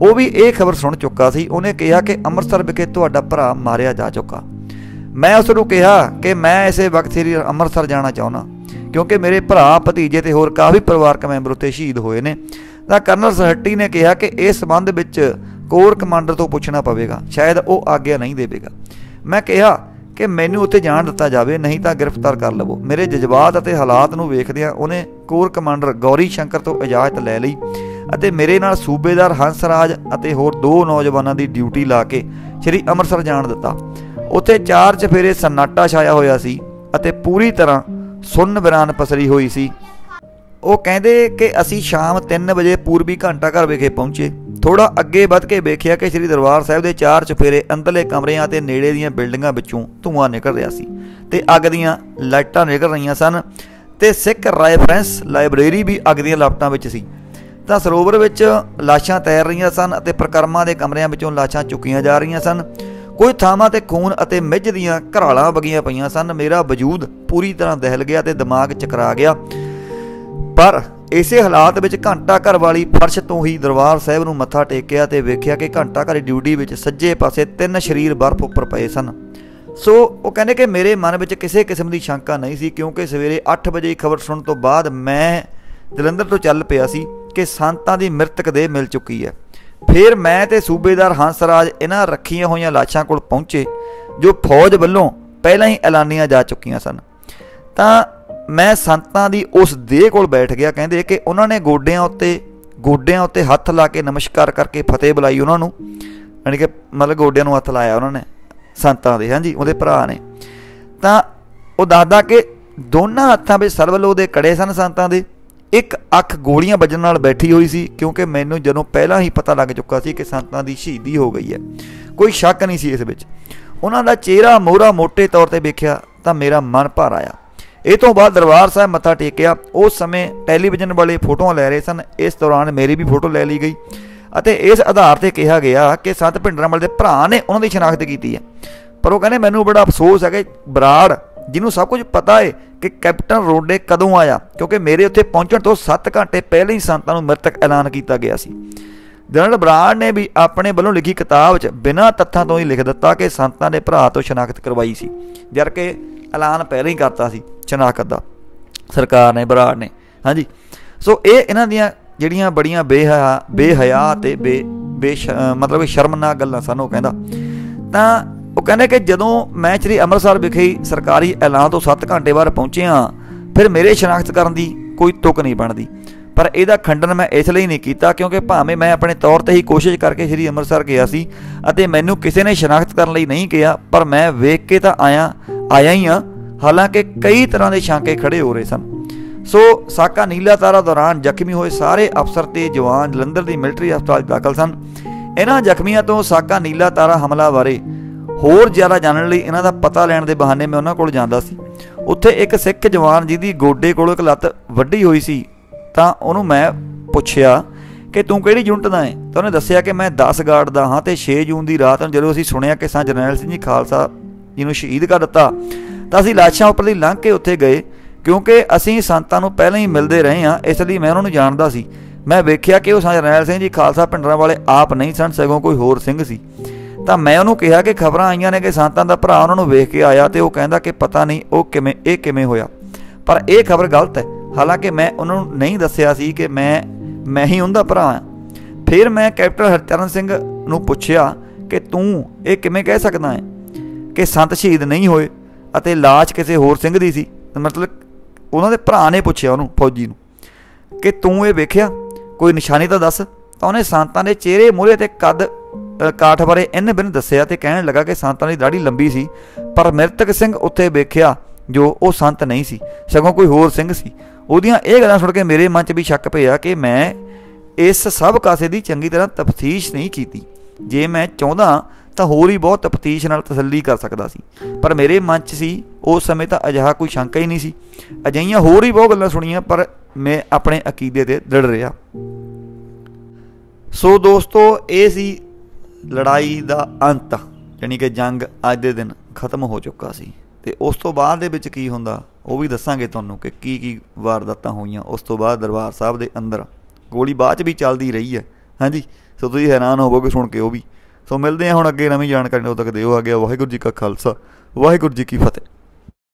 ਉਹ ਵੀ ਇਹ ਖਬਰ ਸੁਣ ਚੁੱਕਾ ਸੀ। ਉਹਨੇ ਕਿਹਾ ਕਿ ਅੰਮ੍ਰਿਤਸਰ ਵਿਖੇ ਤੁਹਾਡਾ ਭਰਾ ਮਾਰਿਆ ਜਾ ਚੁੱਕਾ। ਮੈਂ ਉਸ ਨੂੰ ਕਿਹਾ ਕਿ ਮੈਂ ਇਸੇ ਵਕਤ ਸ੍ਰੀ ਅੰਮ੍ਰਿਤਸਰ ਜਾਣਾ ਚਾਹੁੰਦਾ, ਕਿਉਂਕਿ ਮੇਰੇ ਭਰਾ, ਭਤੀਜੇ ਤੇ ਹੋਰ ਕਾਫੀ ਪਰਿਵਾਰਕ ਮੈਂਬਰ ਉੱਤੇ ਸ਼ਹੀਦ ਹੋਏ ਨੇ। ਤਾਂ ਕਰਨਲ ਸਰਹੱਟੀ ਨੇ ਕਿਹਾ ਕਿ ਇਸ ਸੰਬੰਧ ਵਿੱਚ ਕੋਰ ਕਮਾਂਡਰ ਤੋਂ ਪੁੱਛਣਾ ਪਵੇਗਾ। ਸ਼ਾਇਦ ਉਹ ਆਗਿਆ ਨਹੀਂ ਦੇਵੇਗਾ। ਮੈਂ ਕਿਹਾ ਕਿ ਮੈਨੂੰ ਉੱਥੇ ਜਾਣ ਦਿੱਤਾ ਜਾਵੇ, ਨਹੀਂ ਤਾਂ ਗ੍ਰਿਫਤਾਰ ਕਰ ਲਵੋ। ਮੇਰੇ ਜਜ਼ਬਾਤ ਅਤੇ ਹਾਲਾਤ ਨੂੰ ਵੇਖਦਿਆਂ ਉਹਨੇ ਕੋਰ ਕਮਾਂਡਰ ਗੌਰੀ ਸ਼ੰਕਰ ਤੋਂ ਇਜਾਜ਼ਤ ਲੈ ਲਈ ਅਤੇ ਮੇਰੇ ਨਾਲ ਸੂਬੇਦਾਰ ਹੰਸਰਾਜ ਅਤੇ ਹੋਰ ਦੋ ਨੌਜਵਾਨਾਂ ਦੀ ਡਿਊਟੀ ਲਾ ਕੇ ਸ੍ਰੀ ਅੰਮ੍ਰਿਤਸਰ ਜਾਣ ਦਿੱਤਾ। ਉੱਥੇ ਚਾਰ ਚਫੇਰੇ ਸਨਾਟਾ ਛਾਇਆ ਹੋਇਆ ਸੀ ਅਤੇ ਪੂਰੀ ਤਰ੍ਹਾਂ ਸੁੰਨ ਬਿਰਾਨ ਪਸਰੀ ਹੋਈ ਸੀ। ਉਹ ਕਹਿੰਦੇ ਕਿ ਅਸੀਂ ਸ਼ਾਮ 3 ਵਜੇ ਪੂਰਬੀ ਘੰਟਾ ਘਰ ਵਿਖੇ ਪਹੁੰਚੇ। ਥੋੜਾ ਅੱਗੇ ਵੱਧ ਕੇ ਵੇਖਿਆ ਕਿ ਸ੍ਰੀ ਦਰਬਾਰ ਸਾਹਿਬ ਦੇ ਚਾਰ ਚਫੇਰੇ ਅੰਦਰਲੇ ਕਮਰਿਆਂ ਤੇ ਨੇੜੇ ਦੀਆਂ ਬਿਲਡਿੰਗਾਂ ਵਿੱਚੋਂ ਧੂਆਂ ਨਿਕਲ ਰਿਹਾ ਸੀ ਤੇ ਅੱਗ ਦੀਆਂ ਲਾਈਟਾਂ ਨਿਕਲ ਰਹੀਆਂ ਸਨ ਤੇ ਸਿੱਖ ਰੈਫਰੈਂਸ ਲਾਇਬ੍ਰੇਰੀ ਵੀ ਅੱਗ ਦੀਆਂ ਲਾਪਟਾਂ ਵਿੱਚ ਸੀ। ਤਾਂ ਸਰੋਵਰ ਵਿੱਚ ਲਾਸ਼ਾਂ ਤੈਰ ਰਹੀਆਂ ਸਨ ਅਤੇ ਪ੍ਰਕਰਮਾਂ ਦੇ ਕਮਰਿਆਂ ਵਿੱਚੋਂ ਲਾਸ਼ਾਂ ਚੁੱਕੀਆਂ ਜਾ ਰਹੀਆਂ ਸਨ। ਕੋਈ ਥਾਵਾਂ ਤੇ ਖੂਨ ਅਤੇ ਮਿੱਝ ਦੀਆਂ ਘਰਾਲਾਂ ਵਗੀਆਂ ਪਈਆਂ ਸਨ। ਮੇਰਾ ਵਜੂਦ ਪੂਰੀ ਤਰ੍ਹਾਂ ਦਹਿਲ ਗਿਆ ਤੇ ਦਿਮਾਗ ਚਕਰਾ ਗਿਆ। ਪਰ ਇਸੇ ਹਾਲਾਤ ਵਿੱਚ ਘੰਟਾ ਘਰ ਵਾਲੀ ਫਰਸ਼ ਤੋਂ ਹੀ ਦਰਬਾਰ ਸਾਹਿਬ ਨੂੰ ਮੱਥਾ ਟੇਕਿਆ ਤੇ ਵੇਖਿਆ ਕਿ ਘੰਟਾ ਘਰ ਡਿਊਟੀ ਵਿੱਚ ਸੱਜੇ ਪਾਸੇ ਤਿੰਨ ਸ਼ਰੀਰ ਬਰਫ਼ ਉੱਪਰ ਪਏ ਸਨ। ਸੋ ਉਹ ਕਹਿੰਦੇ ਕਿ ਮੇਰੇ ਮਨ ਵਿੱਚ ਕਿਸੇ ਕਿਸਮ ਦੀ ਸ਼ੰਕਾ ਨਹੀਂ ਸੀ ਕਿਉਂਕਿ ਸਵੇਰੇ 8 ਵਜੇ ਖਬਰ ਸੁਣਨ ਤੋਂ ਬਾਅਦ ਮੈਂ ਜਲੰਧਰ ਤੋਂ ਚੱਲ ਪਿਆ ਸੀ ਕਿ ਸੰਤਾਂ ਦੀ ਮ੍ਰਿਤਕ ਦੇ ਮਿਲ ਚੁੱਕੀ ਹੈ। ਫਿਰ ਮੈਂ ਤੇ ਸੂਬੇਦਾਰ ਹੰਸਰਾਜ ਇਹਨਾਂ ਰੱਖੀਆਂ ਹੋਈਆਂ ਲਾਸ਼ਾਂ ਕੋਲ ਪਹੁੰਚੇ ਜੋ ਫੌਜ ਵੱਲੋਂ ਪਹਿਲਾਂ ਹੀ ਐਲਾਨੀਆਂ ਜਾ ਚੁੱਕੀਆਂ ਸਨ। ਤਾਂ ਮੈਂ ਸੰਤਾਂ ਦੀ ਉਸ ਦੇਹ ਕੋਲ ਬੈਠ ਗਿਆ, ਕਹਿੰਦੇ ਕਿ ਉਹਨਾਂ ਨੇ ਗੋਡਿਆਂ ਉੱਤੇ ਗੋਡਿਆਂ ਉੱਤੇ ਹੱਥ ਲਾ ਕੇ ਨਮਸਕਾਰ ਕਰਕੇ ਫਤਿਹ ਬੁਲਾਈ ਉਹਨਾਂ ਨੂੰ। ਯਾਨੀ ਕਿ ਮਤਲਬ ਗੋਡਿਆਂ ਨੂੰ ਹੱਥ ਲਾਇਆ ਉਹਨਾਂ ਨੇ, ਸੰਤਾਂ ਦੇ, ਹਾਂਜੀ, ਉਹਦੇ ਭਰਾ ਨੇ। ਤਾਂ ਉਹ ਦੱਸਦਾ ਕਿ ਦੋਨਾਂ ਹੱਥਾਂ ਵਿੱਚ ਸਰਵਲੋ ਦੇ ਕੜੇ ਸਨ ਸੰਤਾਂ ਦੇ। ਇੱਕ ਅੱਖ ਗੋਲੀਆਂ ਵੱਜਣ ਨਾਲ ਬੈਠੀ ਹੋਈ ਸੀ, ਕਿਉਂਕਿ ਮੈਨੂੰ ਜਦੋਂ ਪਹਿਲਾਂ ਹੀ ਪਤਾ ਲੱਗ ਚੁੱਕਾ ਸੀ ਕਿ ਸੰਤਾਂ ਦੀ ਸ਼ਹੀਦੀ ਹੋ ਗਈ ਹੈ। ਕੋਈ ਸ਼ੱਕ ਨਹੀਂ ਸੀ ਇਸ ਵਿੱਚ। ਉਹਨਾਂ ਦਾ ਚਿਹਰਾ ਮੋਹਰਾ ਮੋٹے ਤੌਰ ਤੇ ਵੇਖਿਆ ਤਾਂ ਮੇਰਾ ਮਨ ਭਰ ਆਇਆ। ਇਹ ਤੋਂ ਬਾਅਦ ਦਰਬਾਰ ਸਾਹਿਬ ਮੱਥਾ ਟੇਕਿਆ। ਉਸ ਸਮੇਂ ਟੈਲੀਵਿਜ਼ਨ ਵਾਲੇ ਫੋਟੋਆਂ ਲੈ ਰਹੇ ਸਨ। ਇਸ ਦੌਰਾਨ ਮੇਰੀ ਵੀ ਫੋਟੋ ਲੈ ਲਈ ਗਈ ਅਤੇ ਇਸ ਆਧਾਰ ਤੇ ਕਿਹਾ ਗਿਆ ਕਿ ਸੰਤ ਭਿੰਡਰਾਮਲ ਦੇ ਭਰਾ ਨੇ ਉਹਨਾਂ ਦੀ ਸ਼ਨਾਖਤ ਕੀਤੀ ਹੈ। ਪਰ ਉਹ ਕਹਿੰਦੇ, ਮੈਨੂੰ ਬੜਾ ਅਫਸੋਸ ਹੈ ਕਿ ਬਰਾੜ, ਜਿਹਨੂੰ ਸਭ ਕੁਝ ਪਤਾ ਹੈ ਕਿ ਕੈਪਟਨ ਰੋਡੇ ਕਦੋਂ ਆਇਆ, ਕਿਉਂਕਿ ਮੇਰੇ ਉੱਥੇ ਪਹੁੰਚਣ ਤੋਂ 7 ਘੰਟੇ ਪਹਿਲਾਂ ਹੀ ਸੰਤਾਂ ਨੂੰ ਮ੍ਰਿਤਕ ਐਲਾਨ ਕੀਤਾ ਗਿਆ ਸੀ। ਜਨਰਲ ਬਰਾੜ ਨੇ ਵੀ ਆਪਣੇ ਵੱਲੋਂ ਲਿਖੀ ਕਿਤਾਬ 'ਚ ਬਿਨਾਂ ਤੱਥਾਂ ਤੋਂ ਹੀ ਲਿਖ ਦਿੱਤਾ ਕਿ ਸੰਤਾਂ ਦੇ ਭਰਾ ਤੋਂ ਸ਼ਨਾਖਤ ਕਰਵਾਈ ਸੀ। ਜਦ ਕਿ ਐਲਾਨ ਪਹਿਲਾਂ ਹੀ ਕਰਤਾ ਸੀ ਸ਼ਨਾਖਤ ਦਾ, ਸਰਕਾਰ ਨੇ, ਬਰਾੜ ਨੇ, ਹਾਂਜੀ। ਸੋ ਇਹ ਇਹਨਾਂ ਦੀਆਂ ਜਿਹੜੀਆਂ ਬੜੀਆਂ ਬੇਹਿਆ ਬੇਹਿਆ ਤੇ ਬੇ ਮਤਲਬ ਸ਼ਰਮਨਾਕ ਗੱਲਾਂ ਸਨ ਉਹ ਕਹਿੰਦਾ। ਤਾਂ ਉਹ ਕਹਿੰਦੇ ਕਿ ਜਦੋਂ ਮੈਂ ਸ੍ਰੀ ਅੰਮ੍ਰਿਤਸਰ ਵਿਖੇ ਸਰਕਾਰੀ ਐਲਾਨ ਤੋਂ 7 ਘੰਟੇ ਬਾਅਦ ਪਹੁੰਚਿਆ, ਫਿਰ ਮੇਰੇ ਸ਼ਨਾਖਤ ਕਰਨ ਦੀ ਕੋਈ ਤੁਕ ਨਹੀਂ ਬਣਦੀ। ਪਰ ਇਹਦਾ ਖੰਡਨ ਮੈਂ ਇਸ ਲਈ ਨਹੀਂ ਕੀਤਾ ਕਿਉਂਕਿ ਭਾਵੇਂ ਮੈਂ ਆਪਣੇ ਤੌਰ ਤੇ ਹੀ ਕੋਸ਼ਿਸ਼ ਕਰਕੇ ਸ੍ਰੀ ਅੰਮ੍ਰਿਤਸਰ ਗਿਆ ਸੀ ਅਤੇ ਮੈਨੂੰ ਕਿਸੇ ਨੇ ਸ਼ਨਾਖਤ ਕਰਨ ਲਈ ਨਹੀਂ ਕਿਹਾ, ਪਰ ਮੈਂ ਵੇਖ ਕੇ ਤਾਂ ਆਇਆ ਆਇਆ ਹੀ ਆ ਹਾਲਾਂਕਿ ਕਈ ਤਰ੍ਹਾਂ ਦੇ ਸ਼ਾਂਕੇ ਖੜੇ ਹੋ ਰਹੇ ਸਨ। ਸੋ ਸਾਕਾ ਨੀਲਾ ਤਾਰਾ ਦੌਰਾਨ ਜ਼ਖਮੀ ਹੋਏ ਸਾਰੇ ਅਫਸਰ ਤੇ ਜਵਾਨ ਜਲੰਧਰ ਦੀ ਮਿਲਟਰੀ ਹਸਪਤਾਲ ਦਾਖਲ ਸਨ। ਇਹਨਾਂ ਜ਼ਖਮੀਆਂ ਤੋਂ ਸਾਕਾ ਨੀਲਾ ਤਾਰਾ ਹਮਲਾ ਬਾਰੇ ਹੋਰ ਜ਼ਿਆਦਾ ਜਾਣਨ ਲਈ ਇਹਨਾਂ ਦਾ ਪਤਾ ਲੈਣ ਦੇ ਬਹਾਨੇ ਮੈਂ ਉਹਨਾਂ ਕੋਲ ਜਾਂਦਾ ਸੀ। ਉੱਥੇ ਇੱਕ ਸਿੱਖ ਜਵਾਨ ਜਿਹਦੀ ਗੋਡੇ ਕੋਲੋਂ ਇੱਕ ਲੱਤ ਵੱਡੀ ਹੋਈ ਸੀ, ਤਾਂ ਉਹਨੂੰ ਮੈਂ ਪੁੱਛਿਆ ਕਿ ਤੂੰ ਕਿਹੜੀ ਯੂਨਿਟ ਦਾ ਹੈ? ਤਾਂ ਉਹਨੇ ਦੱਸਿਆ ਕਿ ਮੈਂ 10 ਗਾਰਡ ਦਾ ਹਾਂ ਤੇ 6 ਜੂਨ ਦੀ ਰਾਤ ਨੂੰ ਜਦੋਂ ਅਸੀਂ ਸੁਣਿਆ ਕਿ ਸਾਂ ਜਰਨੈਲ ਸਿੰਘ ਜੀ ਖਾਲਸਾ ਜਿਹਨੂੰ ਸ਼ਹੀਦ ਕਰ ਦਿੱਤਾ। ਤਾਂ ਅਸੀਂ ਲਾਸ਼ਾਂ ਉੱਪਰਲੀ ਲੰਘ ਕੇ ਉੱਥੇ ਗਏ, ਕਿਉਂਕਿ ਅਸੀਂ ਸੰਤਾਂ ਨੂੰ ਪਹਿਲਾਂ ਹੀ ਮਿਲਦੇ ਰਹੇ ਹਾਂ, ਇਸ ਲਈ ਮੈਂ ਉਹਨਾਂ ਨੂੰ ਜਾਣਦਾ ਸੀ। ਮੈਂ ਵੇਖਿਆ ਕਿ ਉਹ ਸਾਂ ਜਰਨੈਲ ਸਿੰਘ ਜੀ ਖਾਲਸਾ ਪਿੰਡਰਾਂ ਵਾਲੇ ਆਪ ਨਹੀਂ ਸਨ, ਸਗੋਂ ਕੋਈ ਹੋਰ ਸਿੰਘ ਸੀ। ਤਾਂ ਮੈਂ ਉਹਨੂੰ ਕਿਹਾ ਕਿ ਖਬਰਾਂ ਆਈਆਂ ਨੇ ਕਿ ਸੰਤਾਂ ਦਾ ਭਰਾ ਉਹਨਾਂ ਨੂੰ ਵੇਖ ਕੇ ਆਇਆ ਤੇ ਉਹ ਕਹਿੰਦਾ ਕਿ ਪਤਾ ਨਹੀਂ ਉਹ ਕਿਵੇਂ, ਇਹ ਕਿਵੇਂ ਹੋਇਆ। ਪਰ ਇਹ ਖਬਰ ਗਲਤ ਹੈ। ਹਾਲਾਂਕਿ ਮੈਂ ਉਹਨਾਂ ਨੂੰ ਨਹੀਂ ਦੱਸਿਆ ਸੀ ਕਿ ਮੈਂ ਮੈਂ ਹੀ ਉਹਦਾ ਭਰਾ ਹਾਂ। ਫਿਰ ਮੈਂ ਕੈਪਟਨ ਹਰਚਰਨ ਸਿੰਘ ਨੂੰ ਪੁੱਛਿਆ ਕਿ ਤੂੰ ਇਹ ਕਿਵੇਂ ਕਹਿ ਸਕਦਾ ਹੈ? ਕਿ ਸੰਤ ਸ਼ਹੀਦ ਨਹੀਂ ਹੋਏ ਅਤੇ ਲਾਸ਼ ਕਿਸੇ ਹੋਰ ਸਿੰਘ ਦੀ ਸੀ। ਮਤਲਬ ਉਹਨਾਂ ਦੇ ਭਰਾ ਨੇ ਪੁੱਛਿਆ ਉਹਨੂੰ, ਫੌਜੀ ਨੂੰ, ਕਿ ਤੂੰ ਇਹ ਵੇਖਿਆ? ਕੋਈ ਨਿਸ਼ਾਨੀ ਤਾਂ ਦੱਸ? ਤਾਂ ਉਹਨੇ ਸੰਤਾਂ ਦੇ ਚਿਹਰੇ, ਮੂਹਰੇ ਤੇ ਕੱਦ ਕਾਠ ਬਾਰੇ ਇੰਨ ਬਿਨ ਦੱਸਿਆ ਤੇ ਕਹਿਣ ਲੱਗਾ ਕਿ ਸੰਤਾਂ ਦੀ ਦਾੜੀ ਲੰਬੀ ਸੀ, ਪਰ ਮ੍ਰਿਤਕ ਸਿੰਘ ਉੱਥੇ ਵੇਖਿਆ ਜੋ ਉਹ ਸੰਤ ਨਹੀਂ ਸੀ, ਸਗੋਂ ਕੋਈ ਹੋਰ ਸਿੰਘ ਸੀ। ਉਹਦੀਆਂ ਇਹ ਗੱਲਾਂ ਸੁਣ ਕੇ ਮੇਰੇ ਮਨ 'ਚ ਵੀ ਸ਼ੱਕ ਪਿਆ ਕਿ ਮੈਂ ਇਸ ਸਭ ਕਾਸੇ ਦੀ ਚੰਗੀ ਤਰ੍ਹਾਂ ਤਫਤੀਸ਼ ਨਹੀਂ ਕੀਤੀ। ਜੇ ਮੈਂ ਚਾਹੁੰਦਾ ਤਾਂ ਹੋਰ ਹੀ ਬਹੁਤ ਤਪਤੀਸ਼ ਨਾਲ ਤਸੱਲੀ ਕਰ ਸਕਦਾ ਸੀ। ਪਰ ਮੇਰੇ ਮਨ 'ਚ ਸੀ, ਉਸ ਸਮੇਂ ਤਾਂ ਅਜਿਹਾ ਕੋਈ ਸ਼ੰਕਾ ਹੀ ਨਹੀਂ ਸੀ। ਅਜਿਹੀਆਂ ਹੋਰ ਹੀ ਬਹੁਤ ਗੱਲਾਂ ਸੁਣੀਆਂ, ਪਰ ਮੈਂ ਆਪਣੇ ਅਕੀਦੇ ਤੇ ਦ੍ਰਿੜ ਰਿਹਾ। ਸੋ ਦੋਸਤੋ, ਇਹ ਸੀ ਲੜਾਈ ਦਾ ਅੰਤ ਯਾਨੀ ਕਿ ਜੰਗ ਅੱਜ ਦੇ ਦਿਨ ਖਤਮ ਹੋ ਚੁੱਕਾ ਸੀ। ਤੇ ਉਸ ਤੋਂ ਬਾਅਦ ਦੇ ਵਿੱਚ ਕੀ ਹੁੰਦਾ, ਉਹ ਵੀ ਦੱਸਾਂਗੇ ਤੁਹਾਨੂੰ ਕਿ ਕੀ ਕੀ ਵਾਰਦਾਤਾਂ ਹੋਈਆਂ। ਉਸ ਤੋਂ ਬਾਅਦ ਦਰਬਾਰ ਸਾਹਿਬ ਦੇ ਅੰਦਰ ਗੋਲੀ ਬਾਅਦ ਚ ਵੀ ਚੱਲਦੀ ਰਹੀ ਹੈ। ਹਾਂਜੀ, ਸੋ ਤੁਸੀਂ ਹੈਰਾਨ ਹੋਵੋਗੇ ਸੁਣ ਕੇ ਉਹ ਵੀ। ਸੋ ਮਿਲਦੇ ਹਾਂ ਹੁਣ ਅੱਗੇ ਨਵੀਂ ਜਾਣਕਾਰੀ ਉਦੋਂ ਤੱਕ ਦਿਓ ਆ ਗਿਆ ਵਾਹਿਗੁਰੂ ਜੀ ਕਾ ਖਾਲਸਾ, ਵਾਹਿਗੁਰੂ ਜੀ ਕੀ ਫਤਿਹ।